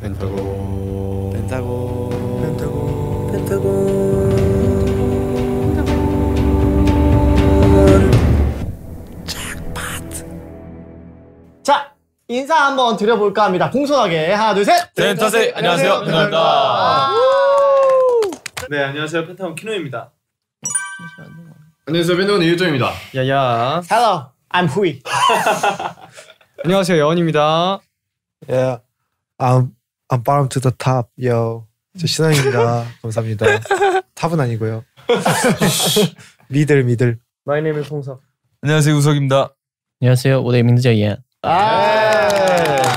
펜타곤. 펜타곤. 펜타곤. 펜타곤 자 인사 한번 드려볼까 합니다. 공손하게. 하나 둘 셋. 펜타세. 안녕하세요. 펜타곤입니다. 아. 네 안녕하세요. 펜타곤 키노입니다. 안녕하세요. 펜타곤 이유정입니다. 야야. Hello, I'm Hui. 안녕하세요. 여원입니다. Yeah, I'm I'm bottom to the top, yo. 저 신원입니다. 감사합니다. Top은 아니고요. Middle middle. My name is 홍석. 안녕하세요 우석입니다. 안녕하세요 오대 민재예. 아~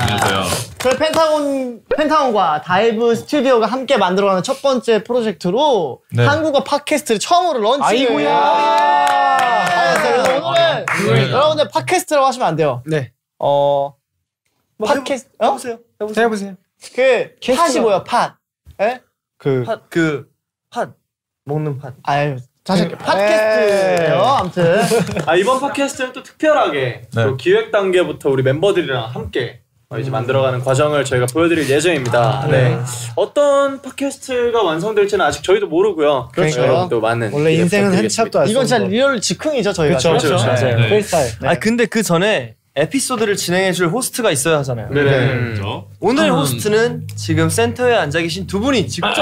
안녕하세요. 그럼 펜타곤 펜타곤과 다이브 스튜디오가 함께 만들어가는 첫 번째 프로젝트로 네. 한국어 팟캐스트를 처음으로 런칭이고요. 오늘 여러분들 팟캐스트라고 하시면 안 돼요. 네. 어. 뭐 팟캐스트 해보, 해보세요. 해보세요. 해보세요. 그 팟이 뭐야 팟? 예? 그 팥, 그, 팥. 먹는 팥. 아유 다시 할게요. 팟캐스트예요. 아무튼 아, 이번 팟캐스트는 또 특별하게 네. 또 기획 단계부터 우리 멤버들이랑 함께 어, 이제 만들어가는 과정을 저희가 보여드릴 예정입니다. 네. 어떤 팟캐스트가 완성될지는 아직 저희도 모르고요. 그렇죠. 여러분도 많은 원래 인생은. 한 치 앞도 안 이건 진짜 리얼 즉흥이죠 저희가. 그쵸. 맞아요. 네. 네. 아 근데 그 전에 에피소드를 진행해줄 호스트가 있어야 하잖아요. 네네. 오늘 호스트는 지금 센터에 앉아 계신 두 분이 직접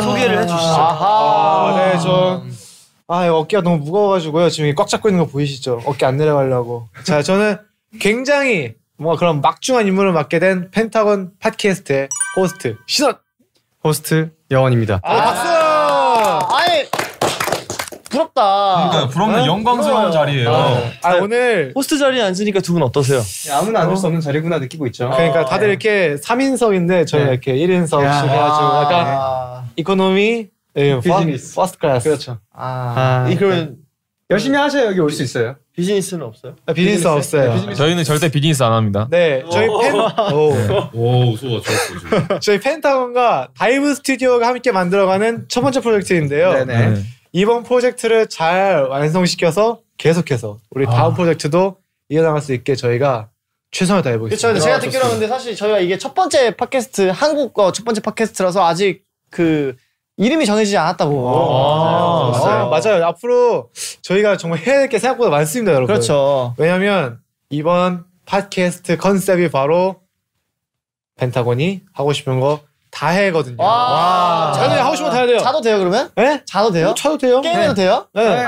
소개를 해주시죠. 아, 네, 저 아, 어깨가 너무 무거워가지고요. 지금 이꽉 잡고 있는 거 보이시죠? 어깨 안 내려가려고. 자, 저는 굉장히 뭐 그런 막중한 임무를 맡게 된 펜타곤 팟캐스트의 호스트 신원. 호스트 여원입니다 아, 박수! 아니 부럽다. 그러니까 부럽네 영광스러운 자리예요. 아, 오늘 호스트 자리에 앉으니까 두 분 어떠세요? 아무나 앉을 수 없는 자리구나 느끼고 있죠 그러니까 다들 이렇게 3인석인데 저희가 네. 이렇게 1인석씩 야. 해가지고 약간 아, economy, 예, 비즈니스. first class. 그렇죠 아. 아, 이 그러면 열심히 하셔야 여기 올 수 있어요 비즈니스는 없어요? 아, 비즈니스 없어요. 저희는 절대 비즈니스 안 합니다. 네, 저희 펜, 오. 오 소가 좋았어 지금 저희 펜타곤과 DIVE Studio가 함께 만들어가는 첫 번째 프로젝트인데요. 네네 이번 프로젝트를 잘 완성시켜서 계속해서 우리 다음 프로젝트도 이어나갈 수 있게 저희가 최선을 그렇죠. 다해보겠습니다. 근데 제가 듣기로 근데 사실 저희가 이게 첫 번째 팟캐스트 한국어 첫 번째 팟캐스트라서 아직 그 이름이 정해지지 않았다고. 아, 들었어요. 맞아요. 앞으로 저희가 정말 해야 될 게 생각보다 많습니다, 여러분. 그렇죠. 왜냐면 이번 팟캐스트 컨셉이 바로 펜타곤이 하고 싶은 거 다 해거든요. 와. 저는 하고 거다 해야 돼요. 자도 돼요 그러면? 네? 자도 돼요? 쳐도 돼요? 게임해도 돼요? 네.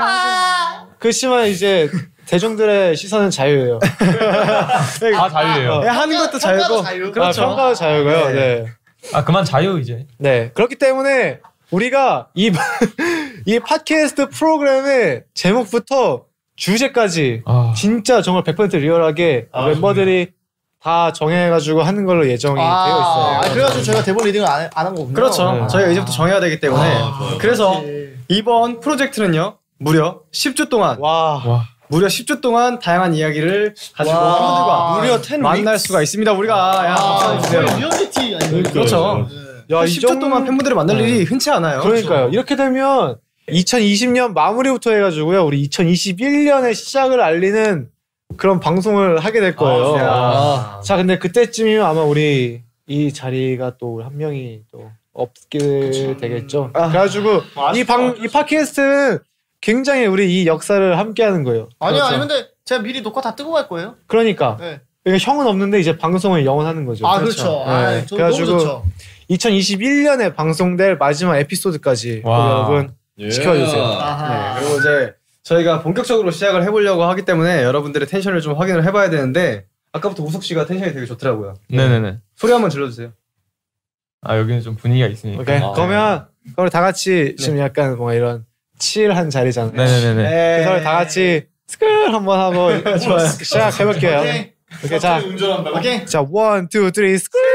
그렇지만 이제 대중들의 시선은 자유예요. 다 자유예요. 네, 하는 것도 자유고, 자유. 그렇죠. 아, 평가도 자유고요. 네. 아 그만 자유 이제. 네. 그렇기 때문에 우리가 이, 이 팟캐스트 프로그램의 제목부터 주제까지 아. 진짜 정말 100% 리얼하게 멤버들이 다 정해가지고 하는 걸로 예정이 되어 아, 있어요. 그래가지고 저희가 대본 리딩을 안, 안한 거군요. 그렇죠 네. 저희가 이제부터 정해야 되기 때문에 그래서 이번 프로젝트는요 무려 10주 동안 와. 무려 10주 동안 다양한 이야기를 가지고 와. 팬분들과 무려 10 만날 수가 있습니다 우리가 야 주세요 리얼리티 아니에요? 그렇죠 야, 이 10주 정도- 동안 팬분들을 만날 일이 흔치 않아요 그러니까요. 이렇게 되면 2020년 마무리부터 해가지고요. 우리 2021년의 시작을 알리는 그런 방송을 하게 될 거예요. 아, 자, 근데 그때쯤이면 아마 우리 이 자리가 또 한 명이 또 없게 되겠죠. 그래가지고 이 방, 이 팟캐스트는 굉장히 우리 이 역사를 함께하는 거예요. 아니요, 그렇죠. 아니 근데 제가 미리 녹화 다 뜨고 갈 거예요. 그러니까 네. 그러니까 형은 없는데 이제 방송을 영원하는 거죠. 아 그렇죠. 아, 네. 저, 그래가지고 너무 좋죠. 2021년에 방송될 마지막 에피소드까지. 여러분 지켜주세요. 아하. 네, 그리고 이제 저희가 본격적으로 시작을 해보려고 하기 때문에 여러분들의 텐션을 좀 확인을 해봐야 되는데 아까부터 우석 씨가 텐션이 되게 좋더라고요. 네네네. 소리 한번 질러주세요. 아 여기는 좀 분위기가 있으니까. 오케이. 아, 그러면 그럼 다 같이 지금 약간 뭔가 이런 chill한 자리잖아요. 네네네네. 그래서 다 같이 scream 한번 하고 좋아요. 시작해볼게요. 오케이. 오케이 자, 오케이. 자 one, two, three scream.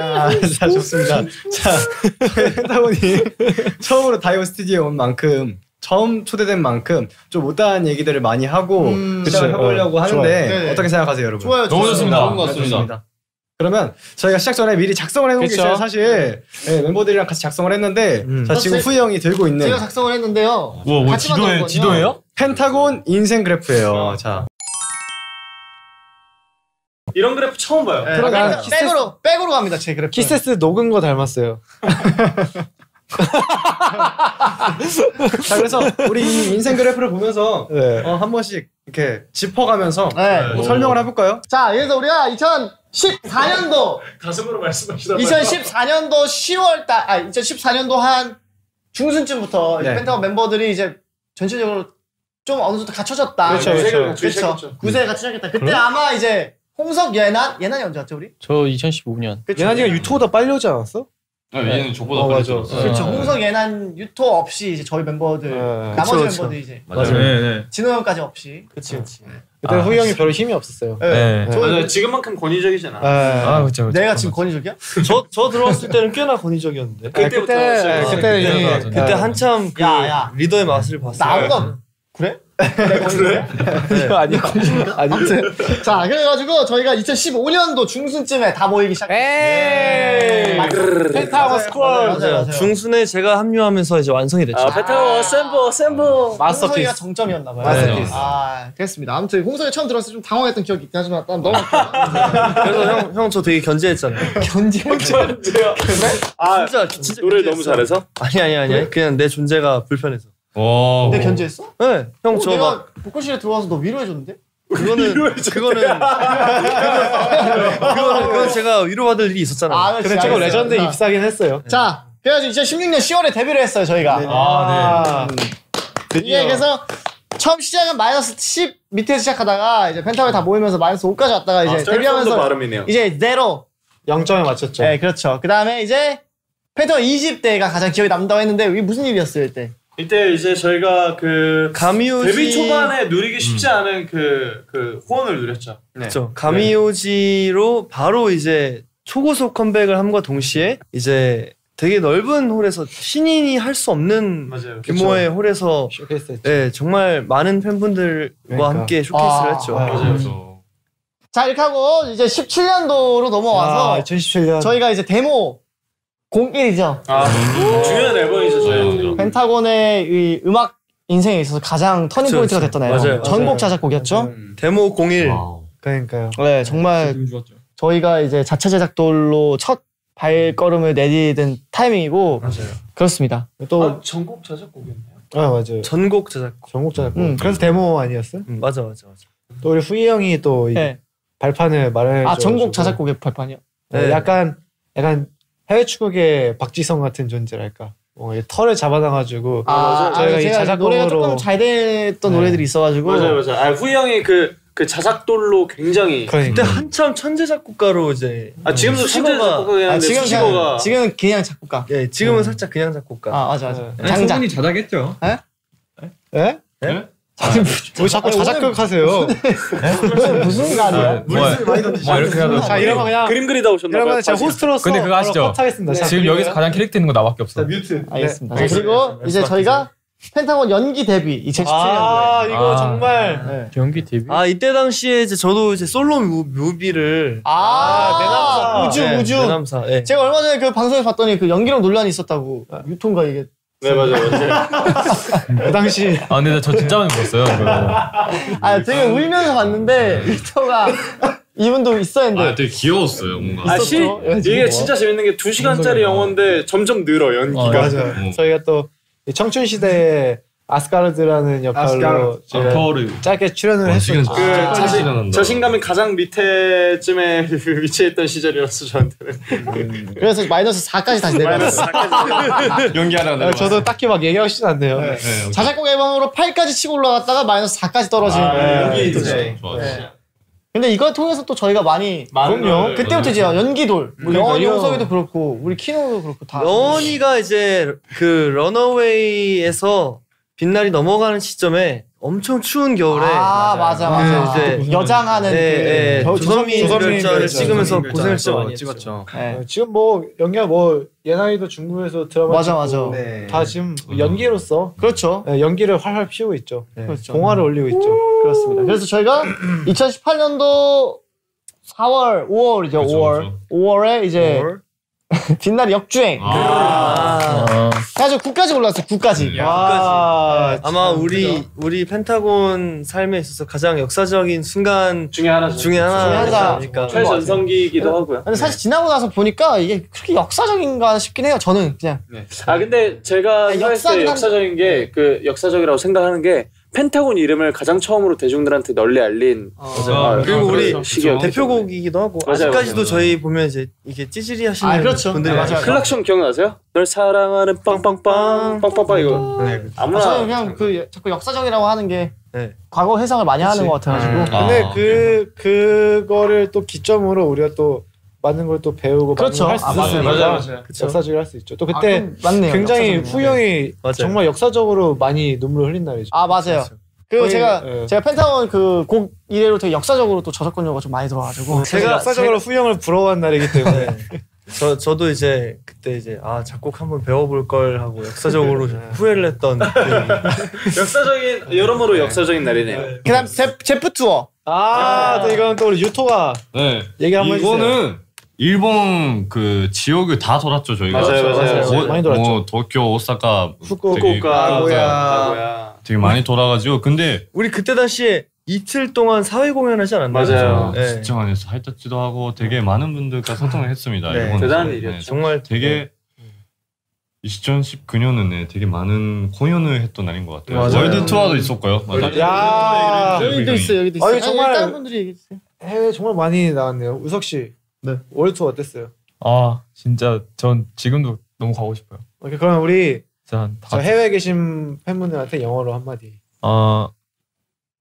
아, 자, 좋습니다. 자, 펜타곤이 처음으로 DIVE Studio에 온 만큼 처음 초대된 만큼 좀 못다한 얘기들을 많이 하고 음, 시작을 그쵸. 해보려고 어, 하는데 좋아요. 어떻게 생각하세요, 여러분? 좋아요. 너무 좋습니다. 좋아요. 너무 좋습니다. 그러면 저희가 시작 전에 미리 작성을 해놓은 게 그쵸. 있어요. 사실 네, 멤버들이랑 같이 작성을 했는데 음. 자 지금 제- 후이 형이 들고 있는 제가 작성을 했는데요. 뭐, 뭐 같이 지도에. 지도예요? 펜타곤 인생 그래프예요. 자 이런 그래프 처음 봐요. 네, 키스- 백으로 백으로 갑니다 제 그래프. 키세스 녹은 거 닮았어요. 자 그래서 우리 이 인생 그래프를 보면서 네. 어, 한 번씩 이렇게 짚어가면서 네. 뭐 설명을 해볼까요? 자 그래서 우리가 2014년도 가슴으로 말씀하시다. 2014년도 10월 달, 아 2014년도 한 중순쯤부터 이제 네. 펜타곤 멤버들이 이제 전체적으로 좀 어느 정도 갖춰졌다. 그렇죠, 그렇죠. 시작했죠. 구세에 갖춰졌겠다. 그때 아마 이제 홍석 예난 예난이 언제 왔죠 우리? 저 2015년. 예난이가 유토보다 빨리 오지 않았어? 아, 얘는 저보다 어, 맞아. 들었어요. 그렇죠. 어. 홍석 예난 유토 없이 이제 저희 멤버들 네. 나머지 그쵸, 그쵸. 멤버들 이제 맞아요. 네, 네. 진호 형까지 없이. 그치 그치. 그때 는 후이 형이 별로 힘이 없었어요. 네. 저 맞아요. 지금만큼 권위적이진 않아. 아, 아, 그쵸, 그쵸. 내가 지금 권위적이야? 저 저 들어왔을 때는 꽤나 권위적이었는데. 그때부터 그때. 그때 한참 그 야, 야. 리더의 맛을 봤어요. 나보다 그래? 내가 권위적이야? 이거 아니야. 아니. 자 그래가지고 저희가 2015년도 중순쯤에 다 모이기 시작. 에이. 펜타곤 squad. 중순에 제가 합류하면서 이제 완성이 됐죠. 아, 펜타곤 assemble, assemble. 홍석이가 masterpiece. 정점이었나 봐요. masterpiece. 아, 됐습니다. 아무튼 홍석이 처음 들었을 때 좀 당황했던 기억이 있긴 하지만 일단 넘어갈게요. 그래서 형 형 저 되게 견제했잖아요. 견제. 아, 진짜 진짜 노래를 너무. 잘해서? 아니 아니 아니 그냥 내 존재가 불편해서. 와. 내 견제했어? 네, 형 어, 저 내가 막 보컬실에 들어와서 너 위로해줬는데? 그거는 그거는 그거는 그건 제가 위로받을 일이 있었잖아요. 아, 근데 조금 레전드 입 입사긴 했어요. 자, 그래가지고 2016년 10월에 데뷔를 했어요, 저희가. 아, 네. 이게 그래서 처음 시작은 마이너스 10 밑에서 시작하다가 이제 펜타곤이 다 모이면서 마이너스 5까지 왔다가 이제 아, 데뷔하면서 발음이네요. 이제 제로. 0점에 맞췄죠. 네, 그렇죠. 그 다음에 이제 펜타곤 20일 때가 가장 기억에 남는다고 했는데 이게 무슨 일이었어요, 이때? 이때 이제 저희가 그 감이 오지 데뷔 초반에 누리기 쉽지 않은 그, 그 호언을 누렸죠. 그렇죠. 감이 오지로 바로 이제 초고속 컴백을 함과 동시에 이제 되게 넓은 홀에서 신인이 할 수 없는 맞아요. 규모의 홀에서 쇼케이스 했죠. 네, 정말 많은 팬분들과 그러니까. 함께 쇼케이스를 아, 했죠. 아, 맞아요. 저 자, 이렇게 하고 이제 17년도로 넘어와서 아, 2017년. 저희가 이제 데모 01이죠. 아, 중요한 앨범이죠, 저희. 네. 펜타곤의 이 음악 인생에 있어서 가장 터닝 그쵸, 포인트가 그쵸. 됐던 앨범. 맞아요, 전곡 맞아요. 자작곡이었죠. 데모 01 wow. 그러니까요. 네, 정말 기분 좋았죠. 저희가 이제 자체 제작돌로 첫 발걸음을 내디딘 타이밍이고 맞아요. 그렇습니다. 또 아, 전곡 자작곡이었나요? 아, 맞아요. 전곡 제작. 전곡 자작곡. 음. 그래서 데모 아니었어요? 음, 맞아 맞아 맞아. 또 우리 후이 형이 또이 네. 발판을 말해 아 전곡 자작곡의 발판이요. 네. 네. 약간 약간 해외 축구의 박지성 같은 존재랄까. 뭐이 털을 잡아놔가지고 아, 저희가 아, 이 제가 노래가 자작곡으로 조금 잘 됐던 네. 노래들이 있어가지고 맞아요, 맞아요. 아, 후이 형이 그, 그 자작돌로 굉장히. 그러니까 그때 한참 천재 작곡가로 이제 아, 지금도 천재 작곡가긴 아, 한데 지금 수식어가. 그냥 지금은 그냥 작곡가. 예, 지금은 살짝 그냥 작곡가. 아 맞아 맞아. 네. 장작. 소문이 자작했죠. 예? 네? 왜 자꾸 자작극 하세요? 무슨 말이야? 뭐, 뭐 이렇게 해도. 자 이러면 그냥 그림 그리다 오셨나 봐요. 이러면 제가 호스트로서 근데 그거 아시죠? 자, 지금 여기서 가장 캐릭터 있는 거 나밖에 없어. 뮤트. 알겠습니다. 네. 자, 그리고 이제 저희가 펜타곤 연기 데뷔 2017년도에. 아 이거 아. 정말 네. 연기 데뷔? 아 이때 당시에 이제 저도 이제 솔로 뮤, 뮤비를 아, 내남사. 우주 네, 우주. 내남사. 예. 제가 얼마 전에 그 방송에서 봤더니 그 연기력 논란이 있었다고 유통가 이게. 네, 맞아요, 맞아요. 그 당시 아 근데 저 진짜 많이 울었어요. 아 되게 울면서 봤는데 유토가 이분도 있었는데. 아, 되게 귀여웠어요, 뭔가. 아, 시. 이게 진짜 재밌는 게 2 시간짜리 영화인데 점점 늘어, 연기가. 어, 맞아요. 어. 저희가 또 청춘 시대의 아스가르드라는 역할로 아스가르드. 제가 아파를. 짧게 출연을 와, 했었죠. 그 자신, 지나간다. 자신감이 가장 밑에쯤에 위치했던 시절이라서 저한테는 그래서 마이너스 4까지 다시 내려갔어요. 4까지 연기하다가 아, 저도 딱히 막 얘기하고 싶진 않네요. 네, 자작곡 앨범으로 8까지 치고 올라갔다가 마이너스 4까지 떨어지는 아. 연기 네. 이제. 네. 근데 이걸 통해서 또 저희가 많이 그럼요. 그때부터 이제 연기돌, 뭐. 영원이 홍석이도 그렇고 우리 키노도 그렇고 다 영원이가 이제 그 런어웨이에서 빛날이 넘어가는 시점에 엄청 추운 겨울에 아 맞아 맞아 그 이제 여장하는 네, 네, 그 조선민 조선민 별자, 찍으면서 고생을 진짜 또 많이 했죠. 찍었죠. 네. 어, 지금 뭐 연기가 뭐 예나이도 중국에서 드라마 맞아, 맞아. 네. 다 지금 연기로서 그렇죠 네, 연기를 활활 피우고 있죠. 그렇죠 동화를 올리고 있죠. 그렇습니다 그래서 저희가 2018년도 4월 5월이죠 그렇죠, 5월 그렇죠. 5월에 이제 빛나리 역주행. 아. 어, 사실 9까지 올라왔어요. 9까지. 와, 아마 우리 우리 펜타곤 삶에 있어서 가장 역사적인 순간 중에 하나 중에 하나. 아닐까. 최전성기이기도 하고요. 근데 사실 지나고 나서 보니까 이게 그렇게 역사적인가 싶긴 해요. 저는 그냥. 아 근데 제가 아, 역사긴 역사적인 게 그 역사적이라고 생각하는 게 펜타곤 이름을 가장 처음으로 대중들한테 널리 알린. 그리고 아, 우리 그렇죠. 대표곡이기도 하고 맞아요, 아직까지도 맞아요. 저희 보면 이제 이게 찌질이 하시는 아, 그렇죠. 분들이 네. 맞아요. 클락션 기억나세요? 널 사랑하는 빵빵빵 빵빵빵 이거 네. 아, 아무나 저는 그냥 그 자꾸 역사적이라고 하는 게 네. 과거 해상을 많이 하는 그치. 것 같아가지고. 음. 근데 아, 그 그거를 또 기점으로 우리가 또 많은 걸 또 배우고 그렇죠. 걸할수 아, 있으니까 맞아요, 맞아요. 역사적으로 할수 있죠. 또 아, 그때 그럼 맞네요. 굉장히. 후영이 맞아요. 정말 역사적으로 많이 눈물을 흘린 날이죠. 아 맞아요. 그 거의, 제가 예. 제가 펜타곤 그 곡 이래로 되게 역사적으로 또 저작권료가 좀 많이 들어가지고. 제가 역사적으로 후영을 부러워한 날이기 때문에 저 저도 이제 그때 이제 아 작곡 한번 배워볼 걸 하고 역사적으로 후회를 했던 역사적인 여러모로 역사적인 날이네요. 그다음 제, 제프 투어. 아, 또 이건 또 우리 유토가 네. 얘기 한번 해주세요. 이거는 일본 그 지역을 다 돌았죠 저희가. 맞아요, 맞아요. 뭐, 많이 돌았죠. 뭐 도쿄, 오사카, 후쿠오카, 나고야. 되게 많이 돌아가지고 근데 우리 그때 당시에 이틀 동안 사회 공연하지 않았나요? 맞아요. 네. 진짜 많이 해서 하이타치도 하고 되게 많은 분들과 소통을 했습니다. 네. 일본에서. 대단한 네, 일이었죠. 정말 되게 2019년은 네, 되게 많은 공연을 했던 날인 것 같아요. 맞아요. 월드 투어도 있었고요. 맞아요. 야. 여기도 있어요. 여기도 있어요. 아니, 정말-. 해외 정말 많이 나왔네요. 우석 씨. 네. 월투 어땠어요? 아 진짜 전 지금도 너무 가고 싶어요. 오케이, 그럼 우리 저 다. 해외에 계신 팬분들한테 영어로 한마디. 어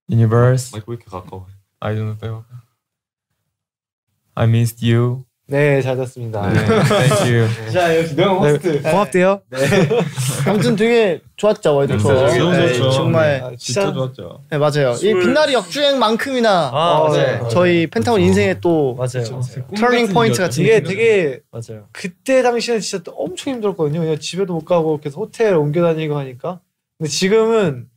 Universe, 마이크 왜 이렇게 가까워? I don't know. I missed you. 네, 잘 듣습니다. 네, thank you. 자 역시 명 호스트. 고맙대요. 아무튼 되게 좋았죠 월드 투어. 너무 네, 좋죠. 정말 아, 진짜 좋았죠. 네, 맞아요. 이 빛나리 역주행만큼이나 아, 네, 맞아요. 저희 펜타곤 인생의 또 맞아요. 터닝 포인트 같은 이게 되게 맞아요. 그때 당시에는 진짜 또 엄청 힘들었거든요. 그냥 집에도 못 가고 계속 호텔 옮겨 다니고 하니까. 근데 지금은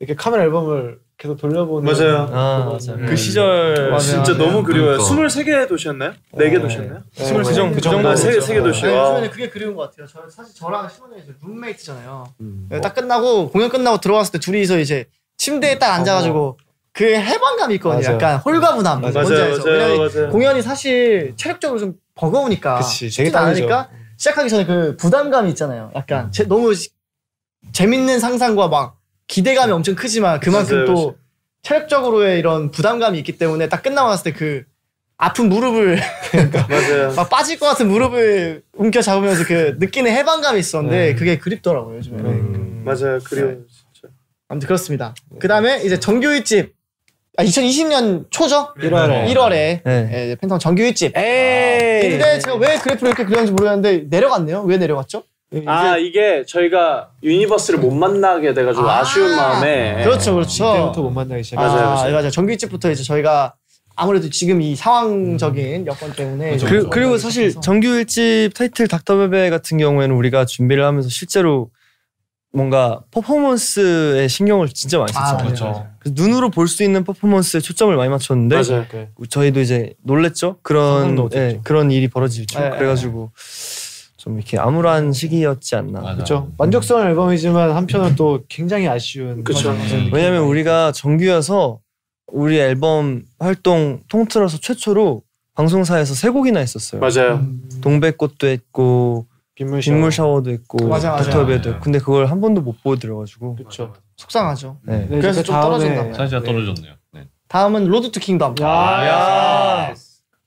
이렇게 카메라 앨범을 계속 돌려보는 맞아요. 아, 맞아요. 그 시절 맞아요. 진짜 맞아요. 너무 그리워요. 그러니까. 23개 도시였나요? 4개 도시였나요? 네, 스물 그 정도, 그그 정도. 정도. 아, 세, 세개 도시. 네, 와. 요즘에는 그게 그리운 것 같아요. 저 사실 저랑 신원이 이제 룸메이트잖아요. 네, 딱 끝나고 공연 끝나고 들어왔을 때 둘이서 이제 침대에 딱 앉아가지고 그 해방감이 있거든요. 맞아요. 약간 홀가분함. 맞아요. 뭔지 맞아요, 알죠? 맞아요, 왜냐면 맞아요. 공연이 사실 체력적으로 좀 버거우니까 그치, 쉽지. 않으니까 시작하기 전에 그 부담감이 있잖아요. 약간 제- 너무 시- 재밌는 상상과 막 기대감이 엄청 크지만 그만큼 맞아요, 또 맞아요. 체력적으로의 이런 부담감이 있기 때문에 딱 끝나고 났을 때 그 아픈 무릎을 맞아요. 막 빠질 것 같은 무릎을 움켜 잡으면서 그 느끼는 해방감이 있었는데 네. 그게 그립더라고요 요즘에. 음, 맞아요. 그리워요. 진짜. 아무튼 그렇습니다. 그 다음에 이제 정규 1집 아 2020년 초죠? 1월에. 1월에 네. 펜타곤 정규 1집. 에이. 근데 제가 왜 그래프를 이렇게 그렸는지 모르겠는데 내려갔네요. 왜 내려갔죠? 아 이게 저희가 유니버스를 못 만나게 돼가지고 아. 아쉬운 마음에 그렇죠, 그렇죠. 이때부터 못 만나기 시작. 아, 맞아요, 맞아요, 맞아요. 정규 1집부터 이제 저희가 아무래도 지금 이 상황적인 여건 때문에 그, 그리고 사실. 정규 1집 타이틀 닥터베베 같은 경우에는 우리가 준비를 하면서 실제로 뭔가 퍼포먼스에 신경을 진짜 많이 아, 썼잖아요. 맞아요. 그렇죠. 그래서 눈으로 볼 수 있는 퍼포먼스에 초점을 많이 맞췄는데 맞아요. 저희도 이제 놀랬죠. 그런. 예, 그런 일이 벌어지죠. 네, 그래가지고 좀 이렇게 암울한 시기였지 않나. 그렇죠. 만족스러운 앨범이지만 한편은 또 굉장히 아쉬운. 느낌이 왜냐면 많이 우리가 정규여서 우리 앨범 활동 통틀어서 최초로 방송사에서 세 곡이나 했었어요. 맞아요. 동백꽃도 했고 빗물 샤워. 빗물 샤워 도 했고 맞아, 맞아. Dr. 베베도 했고 근데 그걸 한 번도 못 보여드려가지고 그렇죠. 속상하죠. 네. 네, 그래서 좀 떨어졌나 봐요. 사이즈가 떨어졌네요. 네. 다음은 로드 투 킹덤. 야.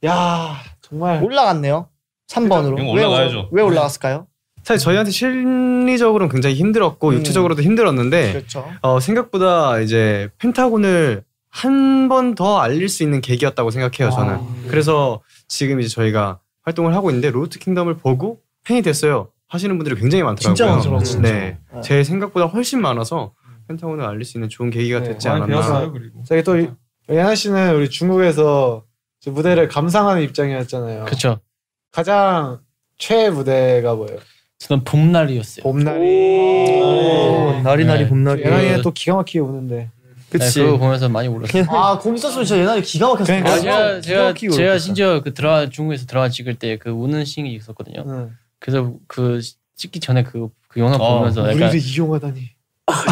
야, 정말 올라갔네요. 3번으로. 이거 올라가야죠. 왜, 왜 올라갔을까요? 사실 저희한테 심리적으로는 굉장히 힘들었고 음. 육체적으로도 힘들었는데 그렇죠. 어, 생각보다 이제 펜타곤을 한 번 더 알릴 수 있는 계기였다고 생각해요 저는. 아. 그래서 지금 이제 저희가 활동을 하고 있는데 로드 킹덤을 보고 팬이 됐어요 하시는 분들이 굉장히 많더라고요. 진짜 많더라고요. 진짜. 네, 네. 제 생각보다 훨씬 많아서 펜타곤을 알릴 수 있는 좋은 계기가 네, 됐지 않았나. 배웠어요 그리고. 저기 또 이- 옌안 씨는 우리 중국에서 저 무대를 감상하는 입장이었잖아요. 그렇죠. 가장 최애 무대가 뭐예요? 저는 봄날이었어요. 봄날이. 오, 나리나리 네. 봄날이 옌안이는 또 기가 막히게 우는데. 그치. 네, 그거 보면서 많이 울었어요. 아 거기 있었으면 진짜 예나이 기가 막혔을 그러니까 아, 거예요. 제가 제가 제가. 심지어 그 드라마 중국에서 드라마 찍을 때 그 우는 씬이 있었거든요. 응. 그래서 그 찍기 전에 그, 그 영화 어, 보면서 약간 우리를 이용하다니.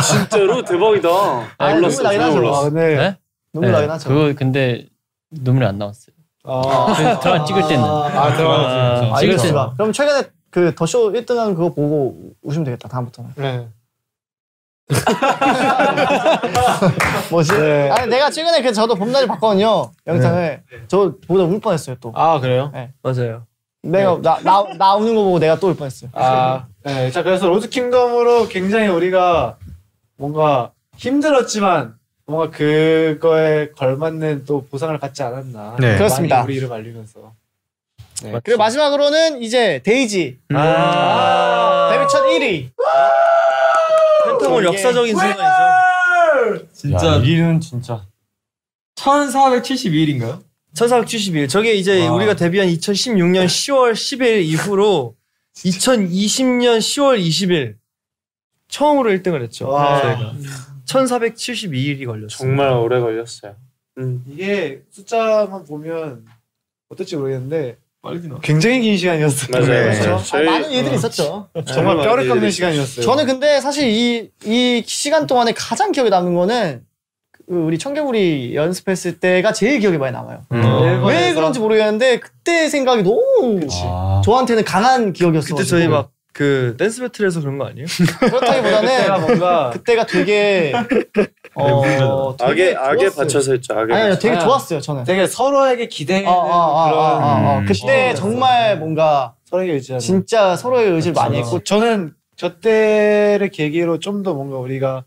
진짜로 대박이다. 아, 몰랐어. 눈물 나긴 하죠. 아, 네. 네? 눈물 나긴 하죠. 그거 근데 눈물이 안 나왔어요. 아, 그 드라마 찍을 때는 아 들어가지. 아, 찍을 이거 때 좋아. 그럼 최근에 그 더쇼 1등한 그거 보고 우시면 되겠다 다음부터는. 네. 뭐지? 네. 아니 내가 최근에 그 저도 봄날이 봤거든요 영상을. 저 보다 울 뻔했어요 또. 아 그래요? 맞아요. 내가 나 나 나 우는 거 보고 내가 또 울 뻔했어요. 아, 네. 자, 그래서 로드 킹덤으로 굉장히 우리가 뭔가 힘들었지만 뭔가 그거에 걸맞는 또 보상을 받지 않았나. 네. 그렇습니다. 우리 이름 알리면서. 네. 그리고 마지막으로는 이제 데이지 아, 데뷔 첫 1위. 펜타곤 이게- 역사적인 순간이죠. 진짜 진짜 일은 진짜 1472일인가요? 1471. 저게 이제 와. 우리가 데뷔한 2016년 10월 10일 이후로 2020년 10월 20일 처음으로 1등을 했죠. 와. 저희가 1472일이 걸렸어요. 정말 오래 걸렸어요. 음. 이게 숫자만 보면 어떨지 모르겠는데 빨리. 굉장히 긴 시간이었어요. 맞아요, 네. 맞아요. 그렇죠? 저희- 아니, 많은 일들이 있었죠. 정말 많은 뼈를 깎는 시간이었어요. 저는 근데 사실 이, 이 시간 동안에 가장 기억에 남는 거는 그 우리 청개구리 연습했을 때가 제일 기억에 많이 남아요. 음. 어. 왜 그런지 모르겠는데 그때 생각이 너무 아. 저한테는 강한 기억이었어요. 그때 저희 막 그 댄스 배틀에서 그런 거 아니에요? 그때가 그렇다기보다는 뭔가 그때가 되게 어 되게 악에 악에 좋았어요. 받쳐서 했죠. 악에. 아니 아니 받쳐서. 되게 아니야. 좋았어요 저는. 되게 서로에게 기대는 어, 어, 어, 어, 어, 어. 음. 그때 시간이었어요. 정말 뭔가 서로에게 의지하는. 진짜 서로의 의지를 많이 했고 저는 저 때를 계기로 좀 더 뭔가 우리가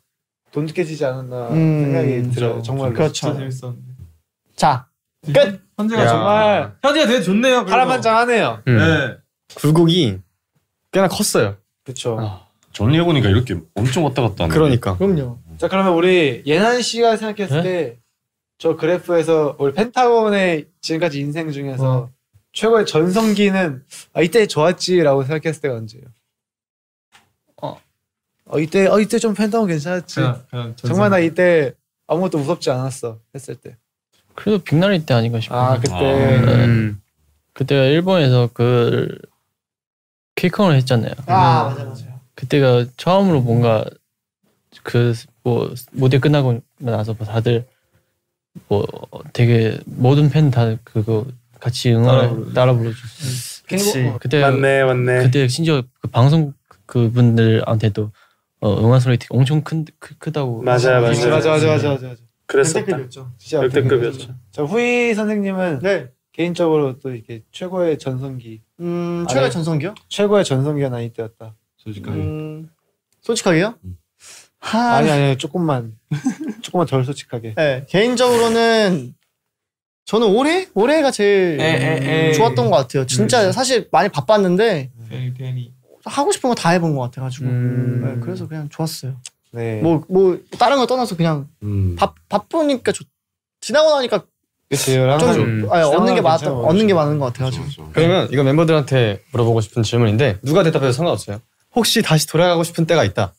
돈독해지지 않았나 음, 생각이 들어요. 정말 그렇죠. 진짜 재밌었는데. 자 끝. 현재가 야. 정말 현재가 되게 좋네요. 그래도. 파란만장하네요. 음. 네. 굴곡이 꽤나 컸어요. 그렇죠. 아, 정리해보니까 이렇게 엄청 왔다 갔다 하네. 그러니까. 그럼요. 자 그러면 우리 예난 씨가 생각했을 때 저 그래프에서 우리 펜타곤의 지금까지 인생 중에서 최고의 전성기는 아 이때 좋았지라고 생각했을 때가 언제예요? 어. 어 이때 어 이때 좀 펜타곤 괜찮았지. 그냥, 그냥 정말 나 이때 아무것도 무섭지 않았어 했을 때. 그래도 빅나리 때 아닌가 싶어요. 아 그때 아, 음. 그때가 일본에서 그 케이콘을 했잖아요. 아 맞아 맞아. 그때가 처음으로 뭔가 그 뭐 무대 끝나고 나서 뭐 다들 뭐 되게 모든 팬 다 그거 같이 응원을 따라 불러줬어요. 그치. 그때 맞네, 맞네. 그때 심지어 그 방송 그분들한테도 어, 응원 소리 되게 엄청 큰 크, 크다고. 맞아요, 맞아요. 맞아 맞아 맞아 맞아 맞아. 그랬었다. 역대급이었죠. 역대급이었죠. 자 후이 선생님은 네. 개인적으로 또 이렇게 최고의 전성기, 음 아, 최고의 네. 전성기요? 최고의 전성기가 난 이때였다. 솔직하게. 음 솔직하게요? 하, 아니 아니 조금만 조금만 덜 솔직하게. 네, 개인적으로는 저는 올해 올해가 제일 에, 에, 에. 좋았던 것 같아요. 진짜 사실 많이 바빴는데 괜히 괜히. 하고 싶은 거 다 해본 것 같아가지고 음. 네, 그래서 그냥 좋았어요. 네. 뭐 뭐 다른 거 떠나서 그냥 음. 바, 바쁘니까 좋, 지나고 나니까 그치 좀. 아니, 얻는 게 괜찮아, 얻는 게. 많은 것 같아가지고 그러면 이거 멤버들한테 물어보고 싶은 질문인데 누가 대답해도 상관없어요. 혹시 다시 돌아가고 싶은 때가 있다.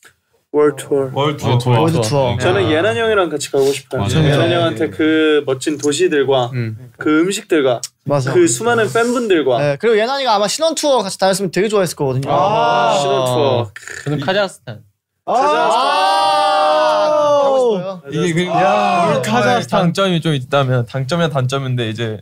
월드 투어. 어, 투어. 월드 투어. 저는 옌안 형이랑 같이 가고 싶어요. 옌안 네. 형한테 그 멋진 도시들과 음. 그 음식들과 맞아. 그 수많은 팬분들과 네, 그리고 옌안이가 아마 신원 투어 같이 다녔으면 되게 좋아했을 거거든요. 아. 신혼 투어. 저는 카자흐스탄. 아, 가고 싶어요. 이게 그 야, 야, 카자흐스탄. 장점이 좀 있다면 장점이야 단점인데 이제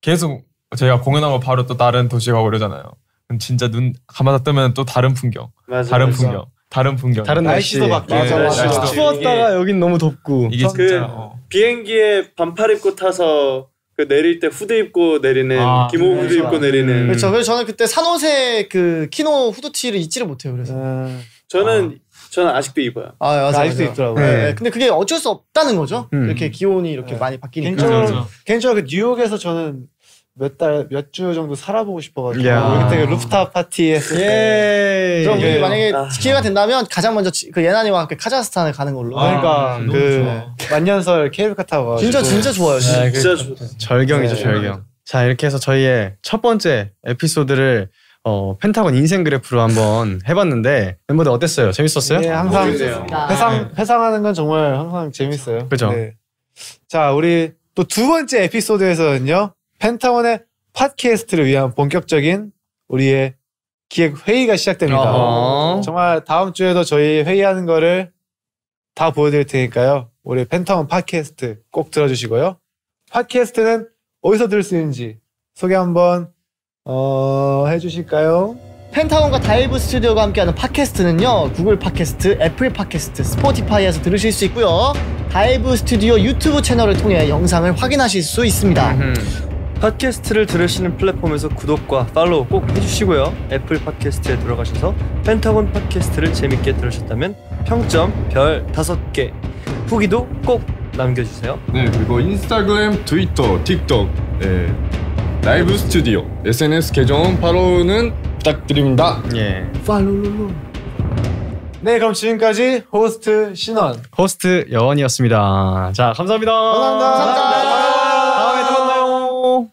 계속 저희가 공연하고 바로 또 다른 도시 가고 그러잖아요. 그럼 진짜 눈 감아다 뜨면 또 다른 풍경, 맞아. 다른 맞아. 풍경, 다른 풍경. 다른 날씨도 날씨. 바뀌고. 맞아, 추웠다가 여긴 너무 덥고. 이게 그- 진짜 어. 비행기에 반팔 입고 타서 그 내릴 때 후드 입고 내리는 아, 기모 후드 그렇죠. 입고 내리는. 그렇죠. 그래서 저는 그때 산호세 그 키노 후드티를 잊지를 못해요. 그래서 음, 저는 저는 아직도 입어요. 아 맞아, 아직도 맞아. 있더라고요. 네. 네. 근데 그게 어쩔 수 없다는 거죠. 음. 이렇게 기온이 이렇게 네. 많이 바뀌니까. 개인적으로. 개인적으로 그 뉴욕에서 저는 몇 달 몇 주 정도 살아보고 싶어가지고 야. 그때 그 루프탑 파티 했을 때 예. 그럼 우리 이게- 만약에 아. 기회가 된다면 가장 먼저 지- 그 옌안이와 함께 카자흐스탄을 가는 걸로. 그러니까 너무 그 좋아. 만년설 케이블카 타고 진짜 진짜 좋아요. 진짜. 네, 그- 진짜 좋. 절경이죠, 네. 절경. 자, 이렇게 해서 저희의 첫 번째 에피소드를 어, 펜타곤 인생 그래프로 한번 해봤는데 멤버들 어땠어요? 재밌었어요? 예, 항상 재밌었습니다. 회상 회상하는 건 정말 항상 재밌어요. 네. 그죠. 자, 우리 또 두 번째 에피소드에서는요. 펜타곤의 팟캐스트를 위한 본격적인 우리의 기획 회의가 시작됩니다. 어허. 정말 다음 주에도 저희 회의하는 거를 다 보여드릴 테니까요. 우리 펜타곤 팟캐스트 꼭 들어주시고요. 팟캐스트는 어디서 들을 수 있는지 소개 한번 어, 해주실까요? 펜타곤과 다이브 스튜디오가 함께하는 팟캐스트는요 구글 팟캐스트, 애플 팟캐스트, 스포티파이에서 들으실 수 있고요 다이브 스튜디오 유튜브 채널을 통해 영상을 확인하실 수 있습니다 팟캐스트를 들으시는 플랫폼에서 구독과 팔로우 꼭 해주시고요. 애플 팟캐스트에 들어가셔서 펜타곤 팟캐스트를 재밌게 들으셨다면 평점 별 5개 후기도 꼭 남겨주세요. 네 그리고 인스타그램, 트위터, 틱톡, 네, 다이브 스튜디오, SNS 계정 팔로우는 부탁드립니다. 예. 네, 그럼 지금까지 호스트 신원. 호스트 여원이었습니다. 자, 감사합니다. 감사합니다. 다음에 또 만나요.